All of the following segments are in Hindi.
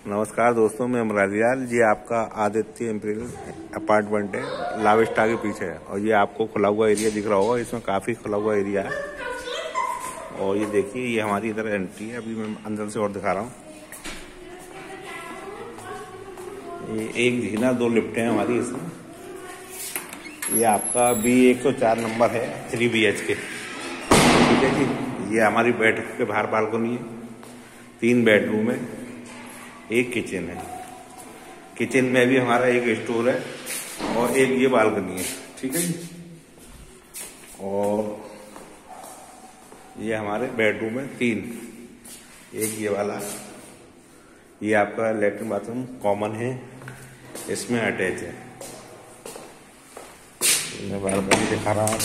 नमस्कार दोस्तों, मैं अमरालियाल ये आपका आदित्य इम्पीरियल अपार्टमेंट है लाविस्टा के पीछे है। और ये आपको खुला हुआ एरिया दिख रहा होगा, इसमें काफ़ी खुला हुआ एरिया है। और ये देखिए, ये हमारी इधर एंट्री है। अभी मैं अंदर से और दिखा रहा हूँ। ये एक जीना दो लिफ्टें हैं हमारी इसमें। ये आपका बी एक सौ चार नंबर है थ्री बी एच के ठीक है जी ये हमारी बैठक के बाहर बालकनी है। तीन बेडरूम है। एक किचन है। किचन में भी हमारा एक स्टोर है और एक ये बालकनी है, ठीक है और ये हमारे बेडरूम है, तीन। एक ये वाला। ये आपका लेटरिन बाथरूम कॉमन है। इसमें अटैच है। मैं बालकनी दिखा रहा हूँ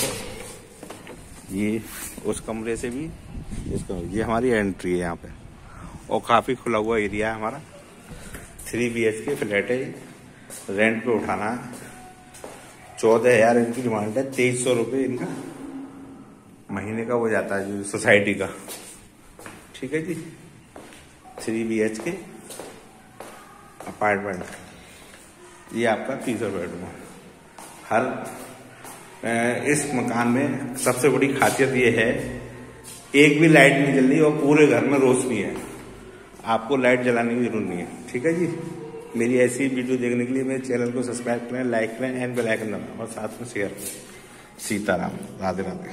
ये उस कमरे से भी इस कमरे ये हमारी एंट्री है यहाँ पे। और काफ़ी खुला हुआ एरिया है हमारा। Three B H K flat है। रेंट पे उठाना है। चौदह हज़ार इनकी डिमांड है। तेईस सौ रुपये इनका महीने का वो जाता है जो सोसाइटी का। ठीक है जी? Three B H K apartment. ये आपका तीसरा बेडरूम है। हर इस मकान में सबसे बड़ी खासियत ये है, एक भी लाइट नहीं जल रही और पूरे घर में रोशनी है। आपको लाइट जलाने की ज़रूरत नहीं है। ठीक है जी? मेरी ऐसी वीडियो देखने के लिए मेरे चैनल को सब्सक्राइब करें लाइक करें एंड बेल आइकन दबाएँ, और साथ में शेयर करें। सीताराम राधे राधे